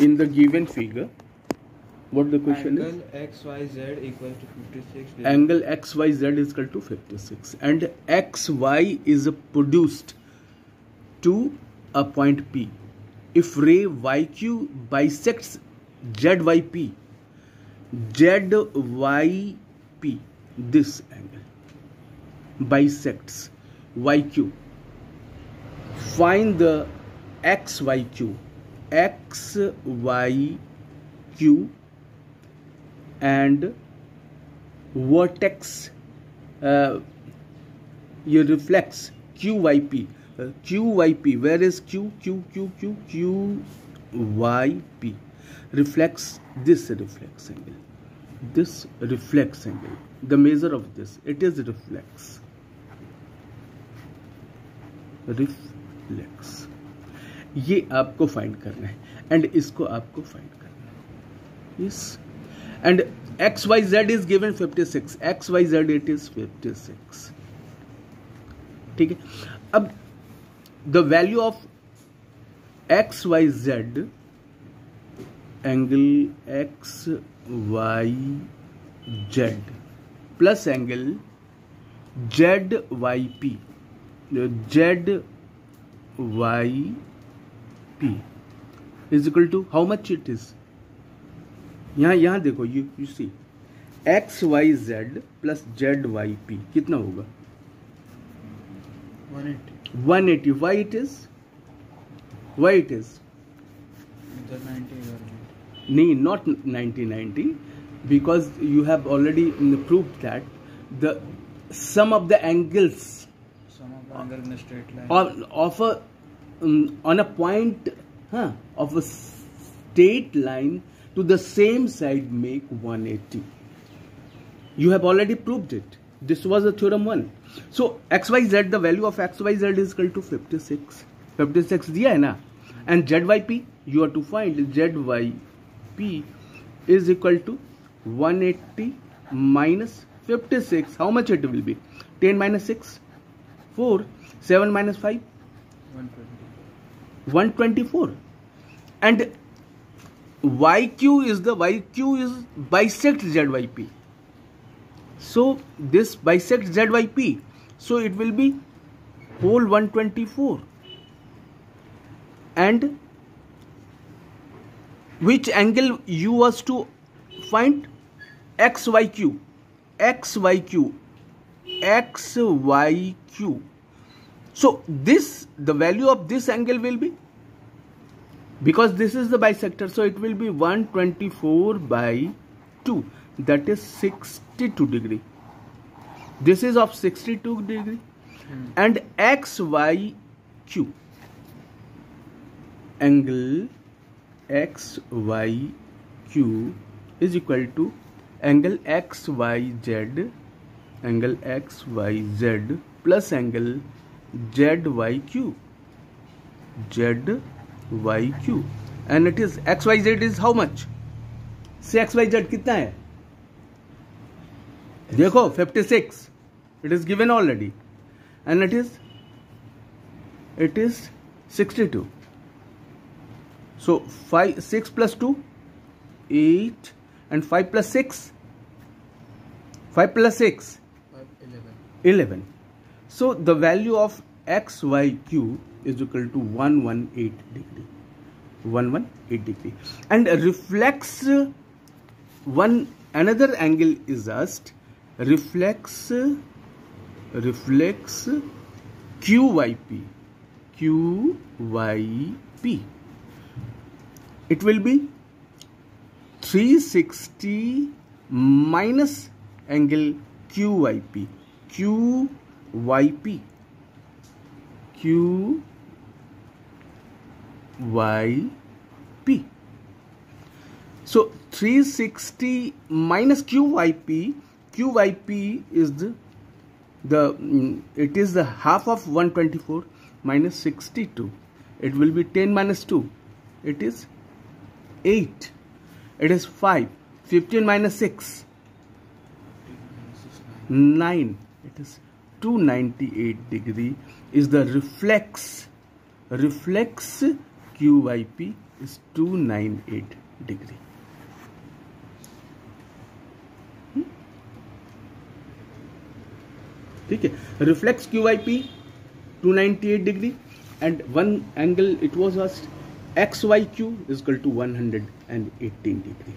in the given figure what the question angle is xyz equal to 56 angle xyz is equal to 56 and xy is produced to a point p. If ray yq bisects zyp zyp this angle bisects yq find the xyq xyq and vertex uh, you reflex qyp uh, qyp where is q? Q q q qyp reflex this reflex angle. This reflex angle. The measure of this. It is reflex. Reflex ये आपको find करना है and इसको आपको find करना है। Yes and xyz is given 56 xyz it is 56 ठीक है? अब the value of x y z angle x y z plus angle z y p z y p is equal to how much it is यहाँ यहाँ देखो you you see x y z plus z y p कितना होगा 180 one eighty why it is why it is the 90 earlier. नहीं not 1990 because you have already proved that the sum of the angles Sum of angle in a straight line. on of a um, on a point huh, of a straight line to the same side make 180 you have already proved it. This was a theorem 1 so xyz the value of xyz is equal to 56 56 diya hai na and zyp you are to find zyp is equal to 180 minus 56 how much it will be? 10 minus 6 4 7 minus 5 120 124 and yq is the yq is bisect zyp so this bisect zyp so it will be whole 124 and which angle you was to find? Xyq xyq xyq so this the value of this angle will be? Because this is the bisector so it will be 124 by 2 that is 62 degree. This is of 62 degree. Hmm. And xyq angle xyq is equal to angle xyz angle xyz plus angle z y q z y q and it is x y z is how much से x Y Z कितना है? देखो 56 it is given already and it is it is 62 two so five six plus two eight and five plus six five plus six eleven so the value of xyq is equal to 118 degree. 118 degree. And reflects one another angle is asked reflex reflex qyp qyp it will be 360 minus angle qyp qyp qyp so 360 minus qyp qyp is the the mm, it is the half of 124 minus 62 it will be 10 minus 2 it is 8 it is 5 15 minus 6 9 it is 298 degree is the reflex reflex QYP is 298 degree. ठीक है reflex q i p two ninety eight degree and one angle it was x y q is equal to one hundred and eighteen degree